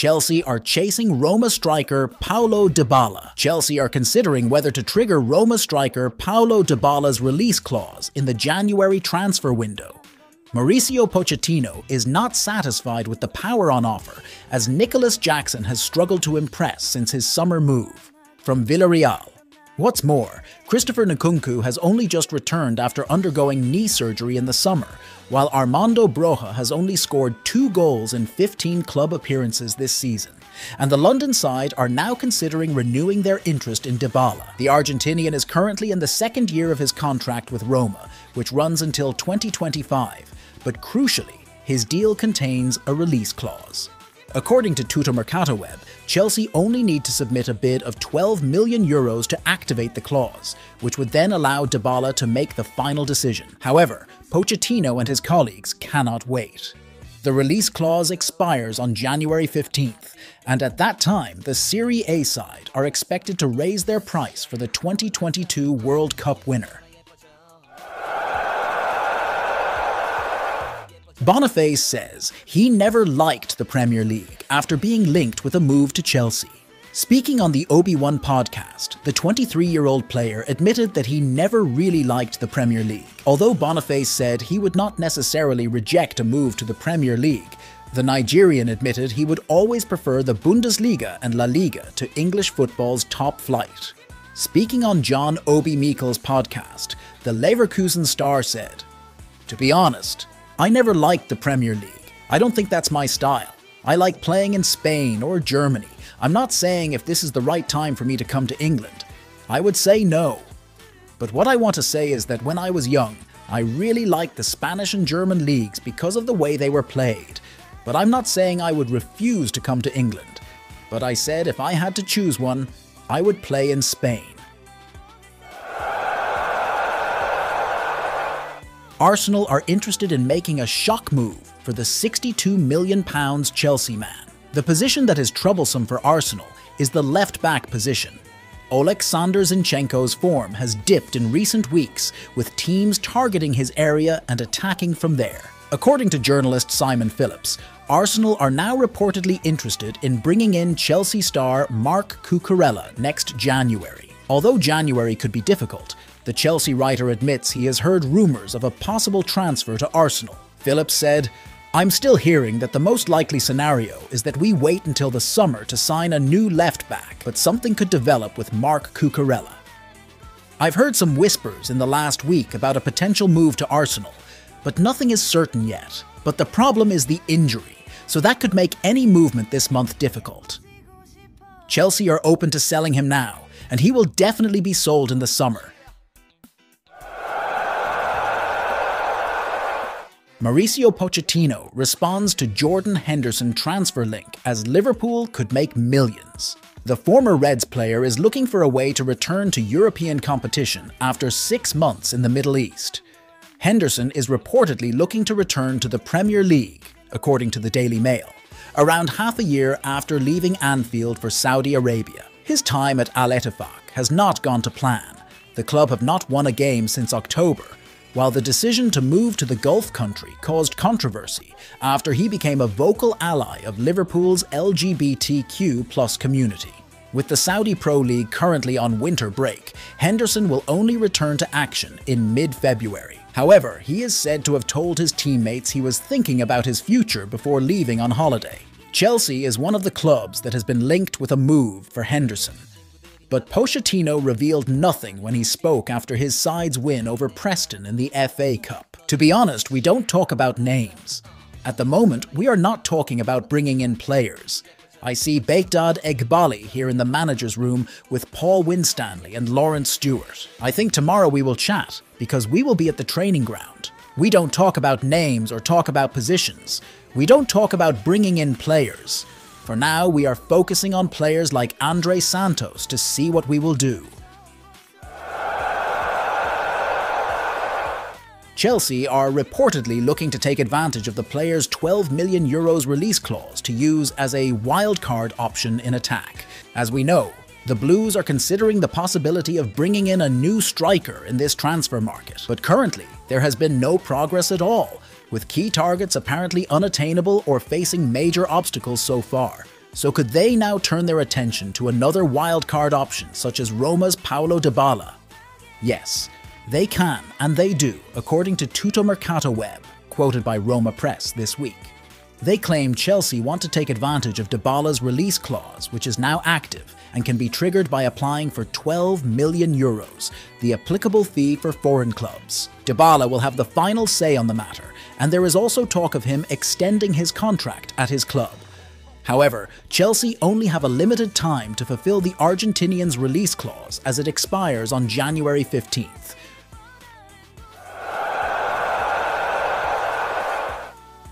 Chelsea are chasing Roma striker Paulo Dybala. Chelsea are considering whether to trigger Roma striker Paulo Dybala's release clause in the January transfer window. Mauricio Pochettino is not satisfied with the power on offer as Nicolas Jackson has struggled to impress since his summer move. From Villarreal, What's more, Christopher Nkunku has only just returned after undergoing knee surgery in the summer, while Armando Broja has only scored two goals in 15 club appearances this season. And the London side are now considering renewing their interest in Dybala. The Argentinian is currently in the second year of his contract with Roma, which runs until 2025, but crucially, his deal contains a release clause. According to Tuttomercatoweb, Chelsea only need to submit a bid of 12 million euros to activate the clause, which would then allow Dybala to make the final decision. However, Pochettino and his colleagues cannot wait. The release clause expires on January 15th, and at that time, the Serie A side are expected to raise their price for the 2022 World Cup winner. Boniface says he never liked the Premier League after being linked with a move to Chelsea. Speaking on the Obi One podcast, the 23-year-old player admitted that he never really liked the Premier League. Although Boniface said he would not necessarily reject a move to the Premier League, the Nigerian admitted he would always prefer the Bundesliga and La Liga to English football's top flight. Speaking on John Obi Mikel's podcast, the Leverkusen star said, To be honest, I never liked the Premier League. I don't think that's my style. I like playing in Spain or Germany. I'm not saying if this is the right time for me to come to England. I would say no. But what I want to say is that when I was young, I really liked the Spanish and German leagues because of the way they were played. But I'm not saying I would refuse to come to England. But I said if I had to choose one, I would play in Spain. Arsenal are interested in making a shock move for the £62 million Chelsea man. The position that is troublesome for Arsenal is the left back position. Oleksandr Zinchenko's form has dipped in recent weeks, with teams targeting his area and attacking from there. According to journalist Simon Phillips, Arsenal are now reportedly interested in bringing in Chelsea star Marc Cucurella next January. Although January could be difficult, the Chelsea writer admits he has heard rumours of a possible transfer to Arsenal. Phillips said, I'm still hearing that the most likely scenario is that we wait until the summer to sign a new left back, but something could develop with Marc Cucurella. I've heard some whispers in the last week about a potential move to Arsenal, but nothing is certain yet. But the problem is the injury, so that could make any movement this month difficult. Chelsea are open to selling him now, and he will definitely be sold in the summer, Mauricio Pochettino responds to Jordan Henderson transfer link as Liverpool could make millions. The former Reds player is looking for a way to return to European competition after six months in the Middle East. Henderson is reportedly looking to return to the Premier League, according to the Daily Mail, around half a year after leaving Anfield for Saudi Arabia. His time at Al Ettifaq has not gone to plan. The club have not won a game since October, while the decision to move to the Gulf country caused controversy after he became a vocal ally of Liverpool's LGBTQ community. With the Saudi Pro League currently on winter break, Henderson will only return to action in mid-February. However, he is said to have told his teammates he was thinking about his future before leaving on holiday. Chelsea is one of the clubs that has been linked with a move for Henderson, but Pochettino revealed nothing when he spoke after his side's win over Preston in the FA Cup. To be honest, we don't talk about names. At the moment, we are not talking about bringing in players. I see Behdad Eghbali here in the manager's room with Paul Winstanley and Laurence Stewart. I think tomorrow we will chat, because we will be at the training ground. We don't talk about names or talk about positions. We don't talk about bringing in players. For now, we are focusing on players like Andrey Santos to see what we will do. Chelsea are reportedly looking to take advantage of the player's 12 million euros release clause to use as a wildcard option in attack. As we know, the Blues are considering the possibility of bringing in a new striker in this transfer market, but currently there has been no progress at all, with key targets apparently unattainable or facing major obstacles so far. So could they now turn their attention to another wildcard option such as Roma's Paulo Dybala? Yes, they can and they do, according to Tutto Mercato Web, quoted by Roma Press this week. They claim Chelsea want to take advantage of Dybala's release clause, which is now active and can be triggered by applying for 12 million euros, the applicable fee for foreign clubs. Dybala will have the final say on the matter, and there is also talk of him extending his contract at his club. However, Chelsea only have a limited time to fulfill the Argentinian's release clause as it expires on January 15th.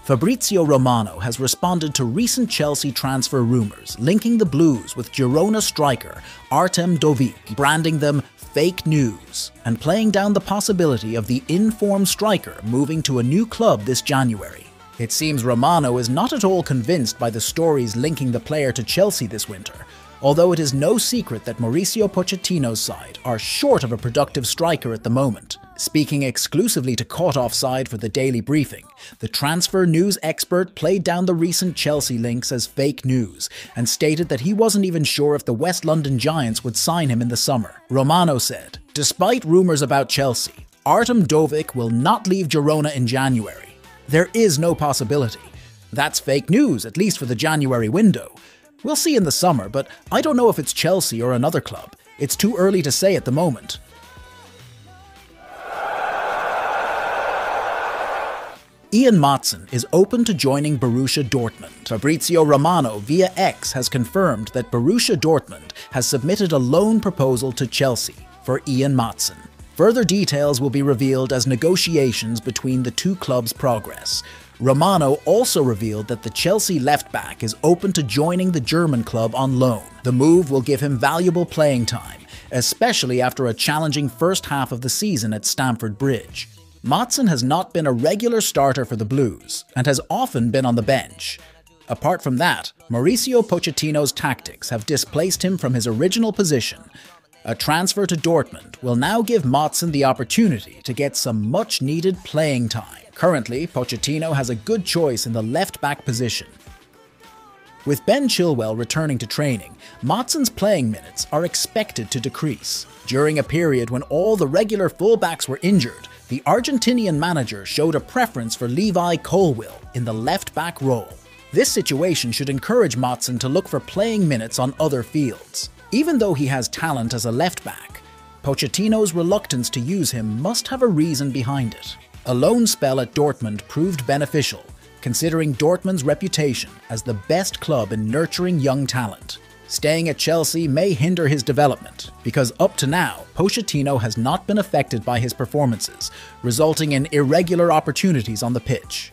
Fabrizio Romano has responded to recent Chelsea transfer rumours linking the Blues with Girona striker Artem Dovbyk, branding them fake news, and playing down the possibility of the informed striker moving to a new club this January. It seems Romano is not at all convinced by the stories linking the player to Chelsea this winter, although it is no secret that Mauricio Pochettino's side are short of a productive striker at the moment. Speaking exclusively to Caught Offside for the daily briefing, the transfer news expert played down the recent Chelsea links as fake news and stated that he wasn't even sure if the West London Giants would sign him in the summer. Romano said, Despite rumours about Chelsea, Artem Dovbyk will not leave Girona in January. There is no possibility. That's fake news, at least for the January window. We'll see in the summer, but I don't know if it's Chelsea or another club. It's too early to say at the moment. Ian Maatsen is open to joining Borussia Dortmund. Fabrizio Romano via X has confirmed that Borussia Dortmund has submitted a loan proposal to Chelsea for Ian Maatsen. Further details will be revealed as negotiations between the two clubs progress. Romano also revealed that the Chelsea left back is open to joining the German club on loan. The move will give him valuable playing time, especially after a challenging first half of the season at Stamford Bridge. Maatsen has not been a regular starter for the Blues and has often been on the bench. Apart from that, Mauricio Pochettino's tactics have displaced him from his original position. A transfer to Dortmund will now give Maatsen the opportunity to get some much needed playing time. Currently, Pochettino has a good choice in the left back position. With Ben Chilwell returning to training, Maatsen's playing minutes are expected to decrease. During a period when all the regular fullbacks were injured, the Argentinian manager showed a preference for Levi Colwill in the left back role. This situation should encourage Maatsen to look for playing minutes on other fields. Even though he has talent as a left back, Pochettino's reluctance to use him must have a reason behind it. A loan spell at Dortmund proved beneficial, considering Dortmund's reputation as the best club in nurturing young talent. Staying at Chelsea may hinder his development, because up to now, Pochettino has not been affected by his performances, resulting in irregular opportunities on the pitch.